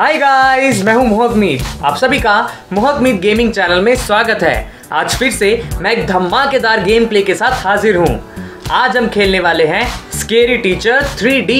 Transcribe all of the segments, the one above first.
Hi guys मैं हूँ मोहक मीत। आप सभी का मोहक मीत गेमिंग चैनल में स्वागत है। आज फिर से मैं एक धमाकेदार गेम प्ले के साथ हाजिर हूँ। आज हम खेलने वाले हैं स्केरी टीचर 3D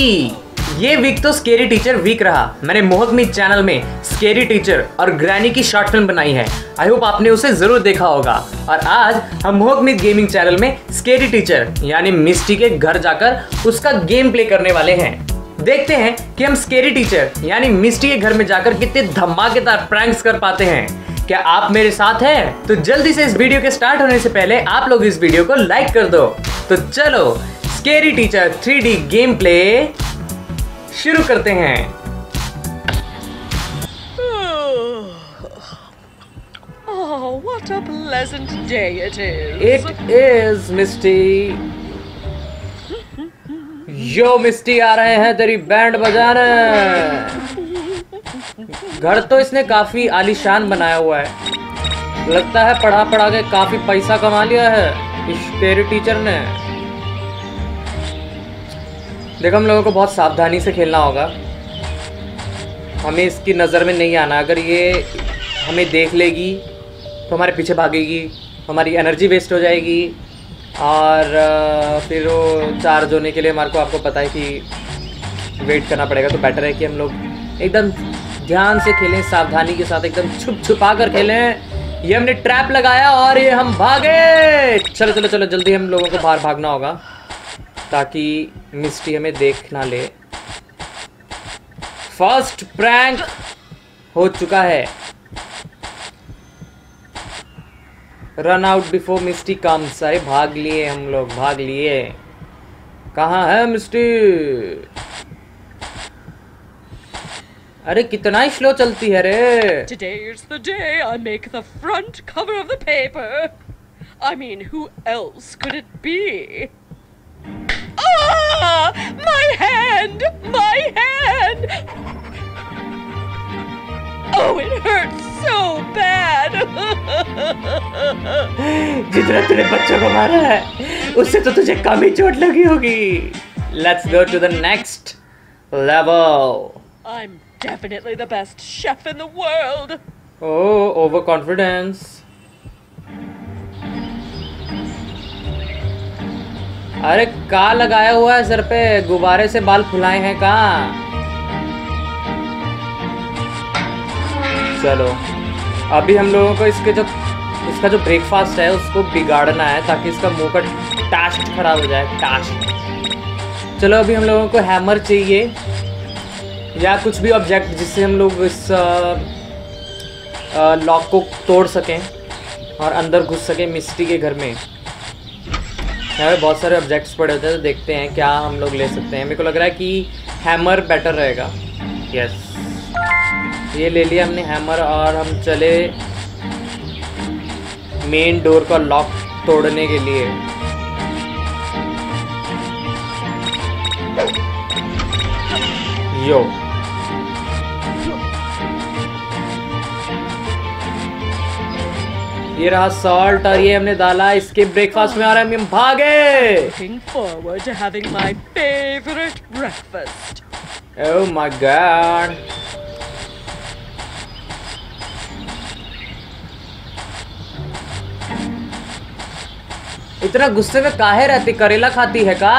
ये वीक तो स्केरी टीचर वीक रहा। मैंने मोहक मीत चैनल में स्केरी टीचर और ग्रैनी की शॉर्ट फ़िल्म बनाई है। आई होप आपने उसे ज़रूर देखा होगा। और आज हम मोहक मीत गेमिंग चैनल में स्केरी टीचर यानी मिस्टी के घर जाकर उसका गेम प्ले करने वाले हैं। देखते हैं कि हम स्केरी टीचर यानी मिस्टी के घर में जाकर कितने धमाकेदार प्रैंक्स कर पाते हैं। क्या आप मेरे साथ हैं? तो जल्दी से इस वीडियो के स्टार्ट होने से पहले आप लोग इस वीडियो को लाइक कर दो। तो चलो scary teacher 3D game play शुरू करते हैं। Oh, what a pleasant day it is. It is Misty yo Misty आ रहे हैं तेरी बैंड बजाने। घर तो इसने काफ़ी आलीशान बनाया हुआ है। लगता है पढ़ा पढ़ा के काफ़ी पैसा कमा लिया है इस तेरे टीचर ने। देखो, हम लोगों को बहुत सावधानी से खेलना होगा। हमें इसकी नज़र में नहीं आना। अगर ये हमें देख लेगी तो हमारे पीछे भागेगी, हमारी एनर्जी वेस्ट हो जाएगी। और फिर वो चार्ज होने के लिए हमारे को आपको पता है कि वेट करना पड़ेगा तो बेटर है कि हम लोग एकदम ध्यान से खेलें, सावधानी के साथ एकदम छुप छुपा कर खेलें। ये हमने ट्रैप लगाया और ये हम भागे। चलो चलो चलो, जल्दी हम लोगों को बाहर भागना होगा, ताकि मिस्टी हमें देख ना ले। फ़र्स्ट प्रैंक हो चुका है। Run out before Misty comes अरे भाग लिए हम लोग, भाग लिए। कहा है मिस्टी? अरे, कितना ही स्लो चलती है रे। Today is the day I make the front cover of the paper I be my hand my hand Oh, it hurts so bad! जितना तूने बच्चों को मारा है उससे तो तुझे कम ही चोट लगी होगी। Let's go to the next level I'm definitely the best chef in the world! Over confidence अरे का लगाया हुआ है सर पे। गुब्बारे से बाल फुलाए हैं का चलो। अभी हम लोगों को इसके जो इसका जो ब्रेकफास्ट है, उसको बिगाड़ना है ताकि इसका मुँह का टास्ट खराब हो जाए टास्ट चलो, अभी हम लोगों को हैमर चाहिए या कुछ भी ऑब्जेक्ट जिससे हम लोग इस लॉक को तोड़ सकें और अंदर घुस सकें मिस्टी के घर में। यहाँ पे बहुत सारे ऑब्जेक्ट्स पड़े होते हैं तो देखते हैं क्या हम लोग ले सकते हैं। मेरे को लग रहा है कि हैमर बेटर रहेगा। यस ये ले लिया हमने हैमर और हम चले मेन डोर का लॉक तोड़ने के लिए। यो। ये रहा सॉल्ट और ये हमने डाला इसके ब्रेकफास्ट में आ रहा है हम भागे to having my favorite breakfast. Oh my इतना गुस्से में काहे रहती करेला खाती है का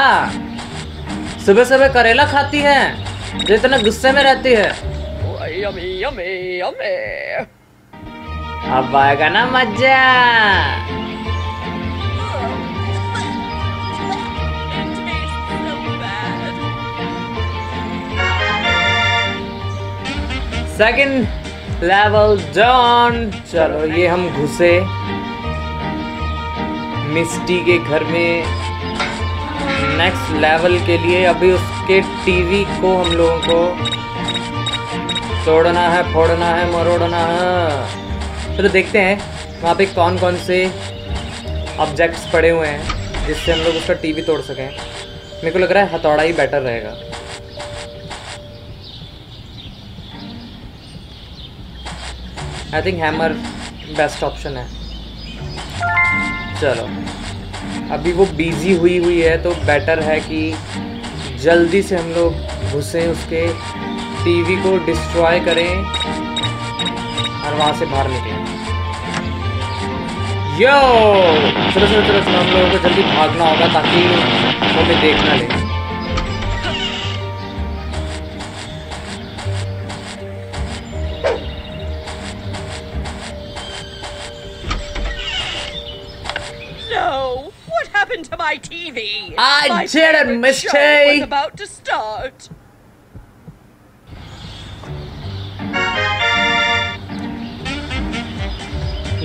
सुबह सुबह करेला खाती है जो इतना गुस्से में रहती है yummy, yummy, yummy. अब आएगा ना मज़ा. सेकंड लेवल डन चलो ये हम घुसे मिस्टी के घर में नेक्स्ट लेवल के लिए अभी उसके टीवी को हम लोगों को तोड़ना है, फोड़ना है, मरोड़ना है। चलो देखते हैं वहाँ पे कौन कौन से ऑब्जेक्ट्स पड़े हुए हैं जिससे हम लोग उसका टीवी तोड़ सकें। मेरे को लग रहा है हथौड़ा ही बेटर रहेगा। I think hammer best option है। चलो। अभी वो बिज़ी हुई हुई है तो बेटर है कि जल्दी से हम लोग घुसें उसके टीवी को डिस्ट्रॉय करें और वहाँ से बाहर निकलें। यो चलो चलो चलो हम लोगों को जल्दी भागना होगा ताकि हमें देख ना ले। TV? I my did it, Miss was about to start.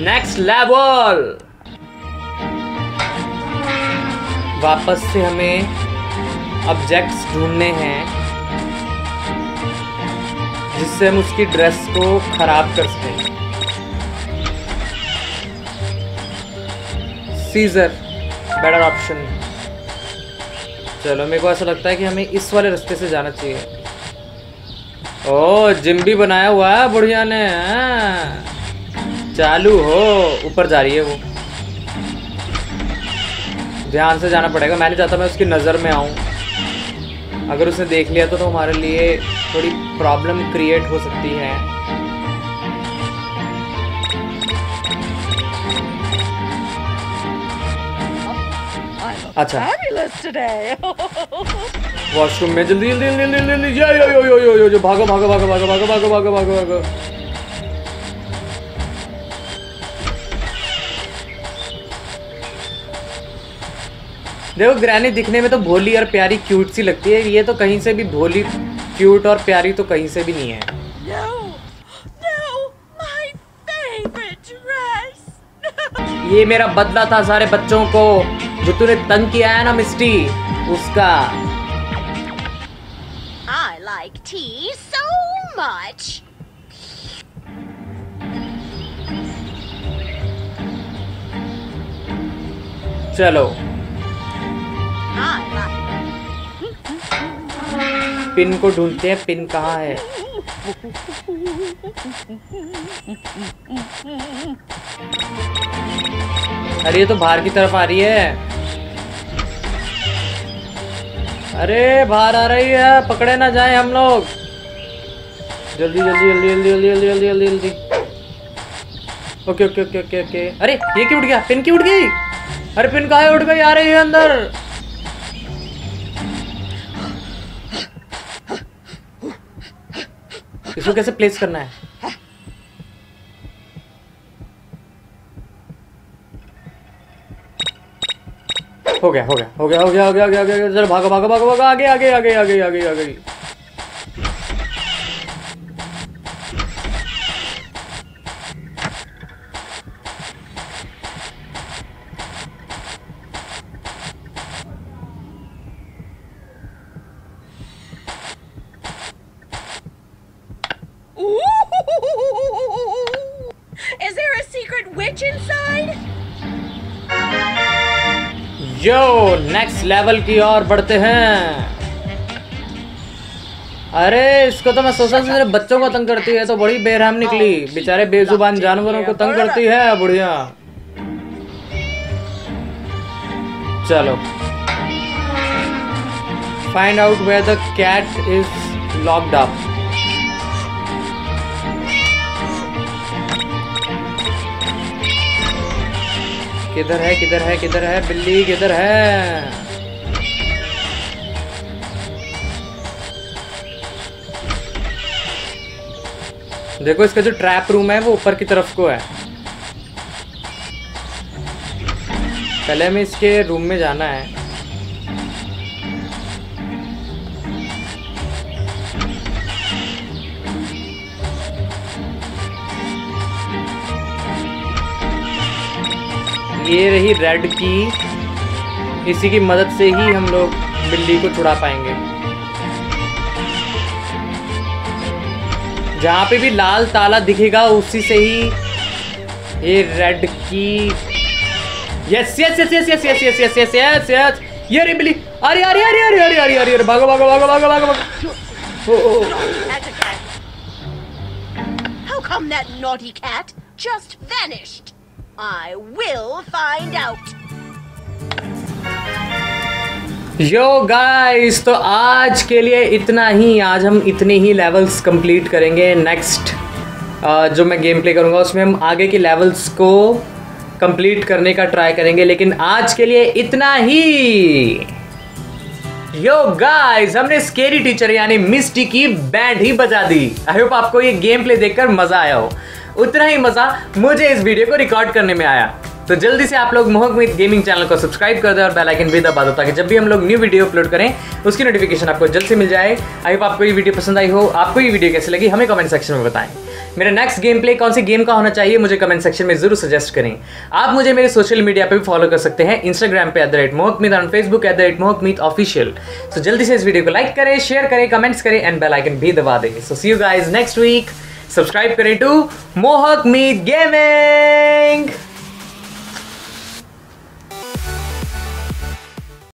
Next level वापस से हमें ऑब्जेक्ट्स ढूँढने हैं जिससे हम उसकी ड्रेस को खराब कर सकें सीजर बेटर ऑप्शन चलो मेरे को ऐसा लगता है कि हमें इस वाले रास्ते से जाना चाहिए। ओ जिम भी बनाया हुआ है बुढ़िया ने हाँ। चालू हो ऊपर जा रही है वो। ध्यान से जाना पड़ेगा मैं नहीं चाहता मैं उसकी नज़र में आऊँ। अगर उसने देख लिया तो, तो हमारे लिए थोड़ी प्रॉब्लम क्रिएट हो सकती है। अच्छा। वॉशरूम में जल्दी जल्दी जल्दी जल्दी जल्दी यो यो यो यो यो यो यो भागो भागो भागो भागो भागो भागो भागो भागो भागो देखो ग्रैनी दिखने में तो भोली और प्यारी क्यूट सी लगती है ये तो कहीं से भी भोली क्यूट और प्यारी तो कहीं से भी नहीं है ये मेरा बदला था सारे बच्चों को जो तूने तंग किया है ना मिस्टी उसका। I like tea so much. चलो। पिन को ढूंढते हैं पिन कहाँ है? अरे, ये तो बाहर की तरफ़ आ रही है। अरे, बाहर आ रही है। पकड़े ना जाए हम लोग। जल्दी जल्दी जल्दी जल्दी जल्दी जल्दी जल्दी जल्दी जल्दी। Okay okay okay okay okay. अरे, ये क्यों उठ गया? पिन क्यों उठ गई? अरे, पिन कहा उठ गई? आ रही है अंदर। इसको कैसे प्लेस करना है। हो। गया हो गया हो गया हो गया हो गया हो गया हो गया चलो भागो भागो भागो भागो आगे आगे आगे आगे आगे आगे आगे। यो नेक्स्ट लेवल की ओर बढ़ते हैं। अरे, इसको तो मैं सोचा था बच्चों को तंग करती है तो बड़ी बेरहम निकली। बेचारे बेजुबान जानवरों को तंग करती है, बुढ़िया। चलो। Find out where the cat is locked up किधर है किधर है किधर है? बिल्ली किधर है? देखो, इसका जो ट्रैप रूम है, वो ऊपर की तरफ़ को है। पहले हमें इसके रूम में जाना है। ये रही रेड की। इसी की मदद से ही हम लोग बिल्ली को छुड़ा पाएँगे। जहाँ पे भी लाल ताला दिखेगा, उसी से ही ये रेड की yes yes yes yes yes yes yes yes yes yes yes ये रे बिल्ली। अरे अरे अरे अरे अरे अरे अरे अरे, भागो भागो भागो भागो भागो भागो. How come that naughty cat just vanished? I will find out. Yo guys तो आज के लिए इतना ही। आज हम इतने ही लेवल्स कंप्लीट करेंगे। नेक्स्ट जो मैं गेम प्ले करूँगा, उसमें हम आगे के लेवल्स को कंप्लीट करने का ट्राई करेंगे। लेकिन आज के लिए इतना ही। यो गाइस हमने स्केरी टीचर यानी मिस्टी की बैंड ही बजा दी। आई होप आपको ये गेम प्ले देखकर मज़ा आया हो। उतना ही मज़ा मुझे इस वीडियो को रिकॉर्ड करने में आया। तो जल्दी से आप लोग मोहक मित गेमिंग चैनल को सब्सक्राइब कर दो और बेल आइकन भी दबा दो ताकि जब भी हम लोग न्यू वीडियो अपलोड करें, उसकी नोटिफिकेशन आपको जल्द से मिल जाए। आई होप आपको ये वीडियो पसंद आई हो। आपको ये वीडियो कैसी लगी, हमें कमेंट सेक्शन में बताएँ। मेरा नेक्स्ट गेम प्ले कौन सी गेम का होना चाहिए, मुझे कमेंट सेक्शन में ज़रूर सजेस्ट करें। आप मुझे मेरे सोशल मीडिया पर भी फॉलो कर सकते हैं इंस्टाग्राम पे एट द रेट और Facebook at the rate Mohak official तो जल्दी से इस वीडियो को लाइक करें शेयर करें कमेंट्स करें एंड बेल आइकन भी दबा दें। So see you guys next week subscribe करें टू मोहक मीत गेमिंग।